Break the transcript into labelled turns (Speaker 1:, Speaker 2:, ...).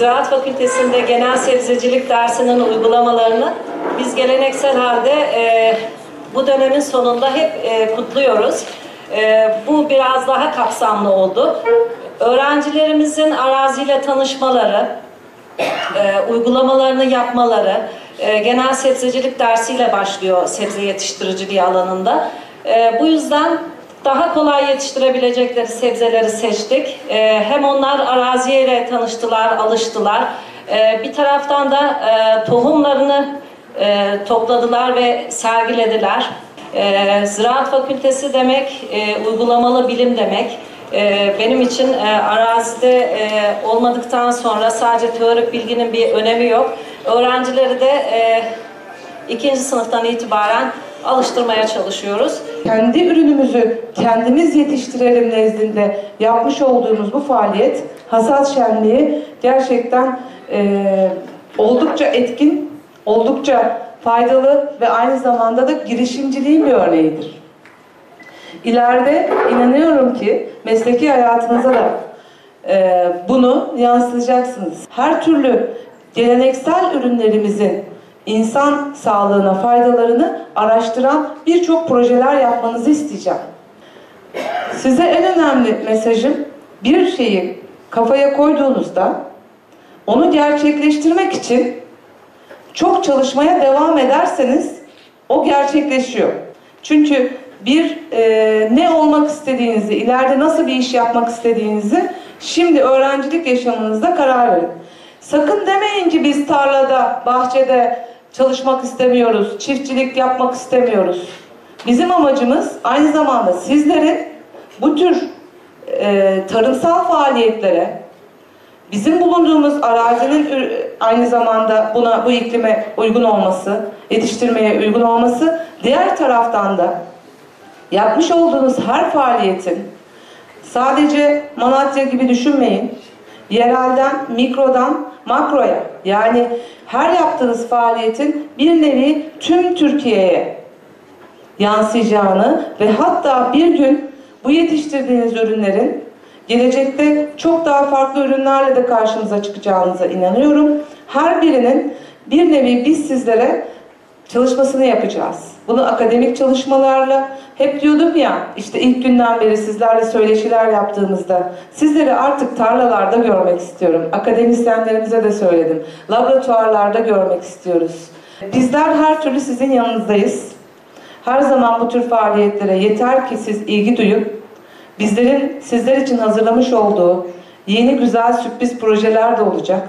Speaker 1: Ziraat Fakültesi'nde genel sebzecilik dersinin uygulamalarını biz geleneksel halde e, bu dönemin sonunda hep e, kutluyoruz. E, bu biraz daha kapsamlı oldu. Öğrencilerimizin araziyle tanışmaları, e, uygulamalarını yapmaları, e, genel sebzecilik dersiyle başlıyor sebze yetiştiriciliği alanında. E, bu yüzden daha kolay yetiştirebilecekleri sebzeleri seçtik. E, hem onlar araziyle tanıştılar, alıştılar. E, bir taraftan da e, tohumlarını e, topladılar ve sergilediler. E, Ziraat Fakültesi demek, e, uygulamalı bilim demek. E, benim için e, arazide e, olmadıktan sonra sadece teorik bilginin bir önemi yok. Öğrencileri de e, ikinci sınıftan itibaren alıştırmaya çalışıyoruz.
Speaker 2: kendi ürünümüzü kendimiz yetiştirelim nezdinde yapmış olduğumuz bu faaliyet hasat şenliği gerçekten eee, oldukça etkin, oldukça faydalı ve aynı zamanda da girişimciliğin bir örneğidir. İleride inanıyorum ki mesleki hayatınıza da eee, bunu yansıtacaksınız. Her türlü geleneksel ürünlerimizin insan sağlığına faydalarını araştıran birçok projeler yapmanızı isteyeceğim. Size en önemli mesajım bir şeyi kafaya koyduğunuzda onu gerçekleştirmek için çok çalışmaya devam ederseniz o gerçekleşiyor. Çünkü bir e, ne olmak istediğinizi, ileride nasıl bir iş yapmak istediğinizi şimdi öğrencilik yaşamınızda karar verin. Sakın demeyin ki biz tarlada, bahçede çalışmak istemiyoruz, çiftçilik yapmak istemiyoruz. Bizim amacımız aynı zamanda sizlerin bu tür e, tarımsal faaliyetlere, bizim bulunduğumuz arazinin aynı zamanda buna bu iklime uygun olması, yetiştirmeye uygun olması, diğer taraftan da yapmış olduğunuz her faaliyetin sadece Malatya gibi düşünmeyin. Yerelden, mikrodan makroya yani her yaptığınız faaliyetin bir nevi tüm Türkiye'ye yansıyacağını ve hatta bir gün bu yetiştirdiğiniz ürünlerin gelecekte çok daha farklı ürünlerle de karşımıza çıkacağınıza inanıyorum. Her birinin bir nevi biz sizlere çalışmasını yapacağız. Bunu akademik çalışmalarla hep diyordum ya işte ilk günden beri sizlerle söyleşiler yaptığımızda sizleri artık tarlalarda görmek istiyorum. Akademisyenlerimize de söyledim. Laboratuvarlarda görmek istiyoruz. Bizler her türlü sizin yanınızdayız. Her zaman bu tür faaliyetlere yeter ki siz ilgi duyup bizlerin sizler için hazırlamış olduğu yeni güzel sürpriz projeler de olacak.